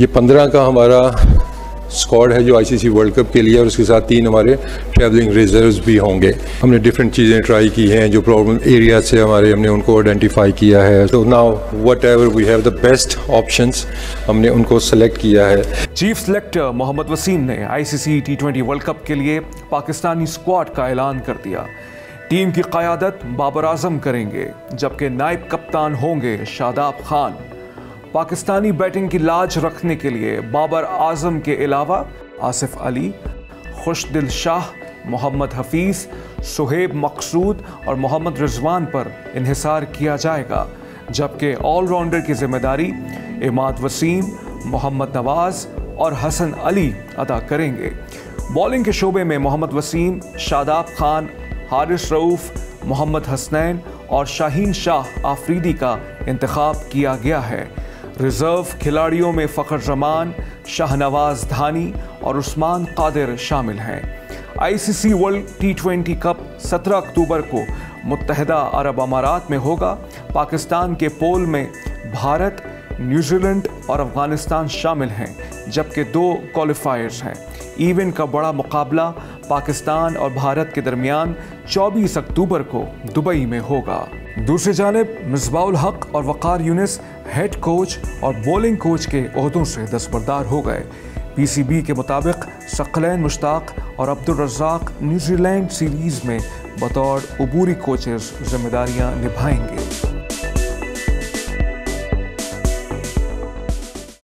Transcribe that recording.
ये पंद्रह का हमारा स्क्वाड है जो आईसीसी वर्ल्ड कप के लिए, और उसके साथ तीन हमारे ट्रैवलिंग रिजर्व्स भी होंगे। हमने डिफरेंट चीज़ें ट्राई की हैं, जो प्रॉब्लम एरिया से हमारे, हमने उनको आइडेंटिफाई किया है। तो now whatever we have the best option हमने उनको सेलेक्ट किया है। चीफ सेलेक्टर मोहम्मद वसीम ने ICC T twenty world cup के लिए पाकिस्तानी स्क्वाड का ऐलान कर दिया। टीम की क्यादत बाबर आज़म करेंगे, जबकि नायब कप्तान होंगे शादाब खान। पाकिस्तानी बैटिंग की लाज रखने के लिए बाबर आज़म के अलावा आसिफ अली, खुशदिल शाह, मोहम्मद हफीज़, सुहेब मकसूद और मोहम्मद रिजवान पर इहिसार किया जाएगा, जबकि ऑलराउंडर की ज़िम्मेदारी इमाद वसीम, मोहम्मद नवाज़ और हसन अली अदा करेंगे। बॉलिंग के शोबे में मोहम्मद वसीम, शादाब खान, हारिस रऊफ़, मोहम्मद हसनैन और शाहीन शाह आफरीदी का इंतखब किया गया है। रिज़र्व खिलाड़ियों में फ़खर जमान, शाहनवाज धानी और उस्मान कादिर शामिल हैं। ICC world T twenty cup 17 अक्टूबर को मुतहदा अरब अमारात में होगा। पाकिस्तान के पोल में भारत, न्यूजीलैंड और अफ़गानिस्तान शामिल हैं, जबकि दो क्वालिफायर्स हैं। इवेंट का बड़ा मुकाबला पाकिस्तान और भारत के दरमियान 24 अक्टूबर को दुबई में होगा। दूसरी जानब, मिसबाउल हक और वक़ार यूनिस हेड कोच और बॉलिंग कोच के अहदों से दस्तबरदार हो गए। पीसीबी के मुताबिक, सकलैन मुश्ताक और अब्दुल रज़ाक न्यूजीलैंड सीरीज़ में बतौर अबूरी कोचेस जिम्मेदारियाँ निभाएँगे।